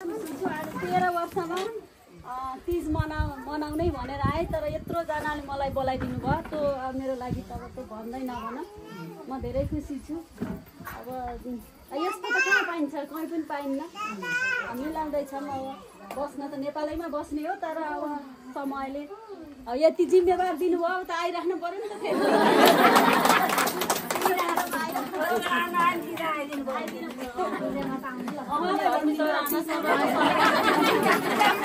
तेह्र वर्षमा तिज मना मनाउने भनेर आएँ तर यत्रोजनाले मलाई बोलाइदिनु भयो। त्यो अब मेरो लागि त अब त्यो भन्दै नभन। म धेरै खुसी छु। अब यस्तो त कहाँ पाइन्छ? कहीँ पनि पाइन्न। मिलाउँदैछौँ अब बस्न त नेपालैमा बस्ने हो तर अब समयले यति जिम्मेवार दिनुभयो त आइराख्नु पऱ्यो नि त फेरि। त 对，没错，没错。